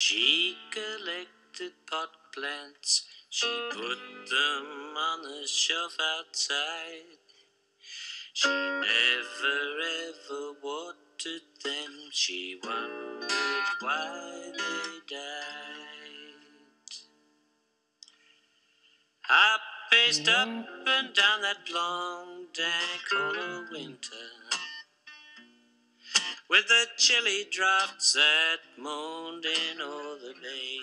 She collected pot plants, she put them on the shelf outside. She never ever watered them, she wondered why they died. I paced up and down that long, dank hall of winter with the chilly drafts that moaned in o'er the bay.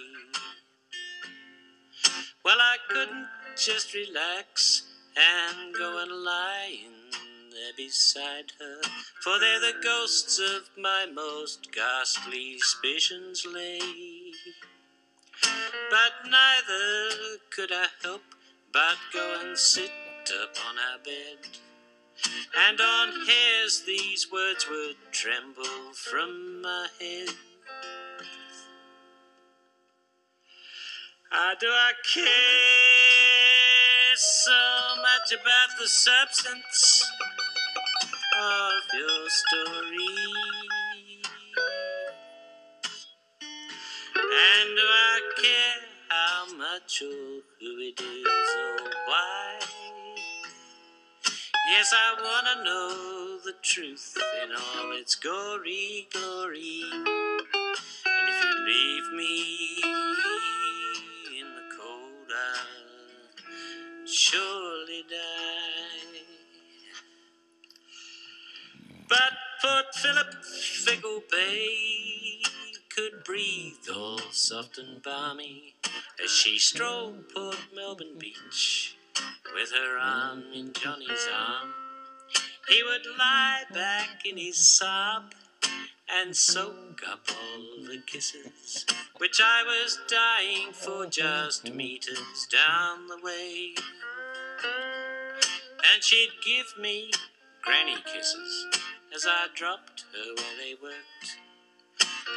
Well, I couldn't just relax and go and lie in there beside her, for there the ghosts of my most ghastly suspicions lay. But neither could I help but go and sit upon our bed. And on his these words would tremble from my head. Ah, do I care so much about the substance of your story? And do I care how much or who it is or why? Yes, I wanna know the truth in all its gory glory. And if you leave me in the cold, I'll surely die. But Port Phillip Fickle Bay could breathe all soft and balmy as she strolled Port Melbourne Beach with her arm in Johnny's arm. He would lie back in his sob and soak up all the kisses which I was dying for just meters down the way. And she'd give me granny kisses as I dropped her where they worked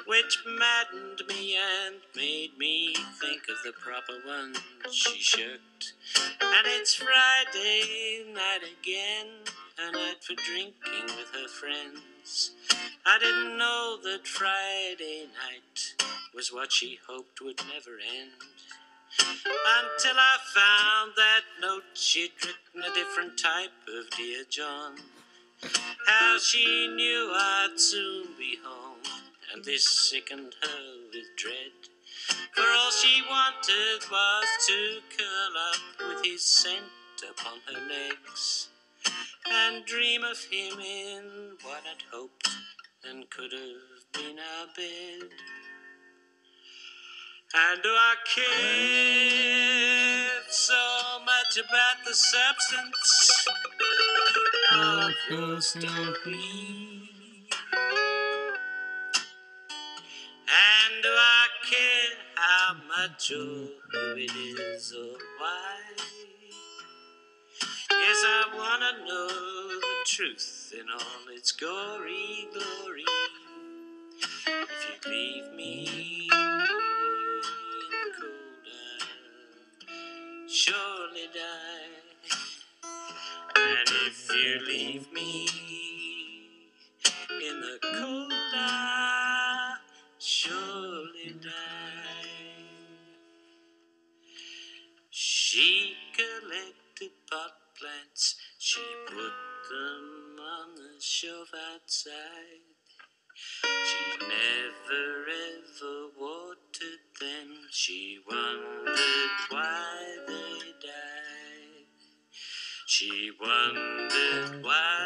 which maddened me and made me think of the proper ones she shirked. And it's Friday night again, a night for drinking with her friends. I didn't know that Friday night was what she hoped would never end. Until I found that note she'd written a different type of Dear John. How she knew I'd soon and this sickened her with dread. For all she wanted was to curl up with his scent upon her legs, and dream of him in what I'd hoped and could have been our bed. And do I care so much about the substance of your story? And do I care how much or it is or why? Yes, I wanna know the truth in all its gory glory. If you leave me cold, I'll surely die. And if you leave me collected pot plants, she put them on the shelf outside. She never ever watered them, she wondered why they died. She wondered why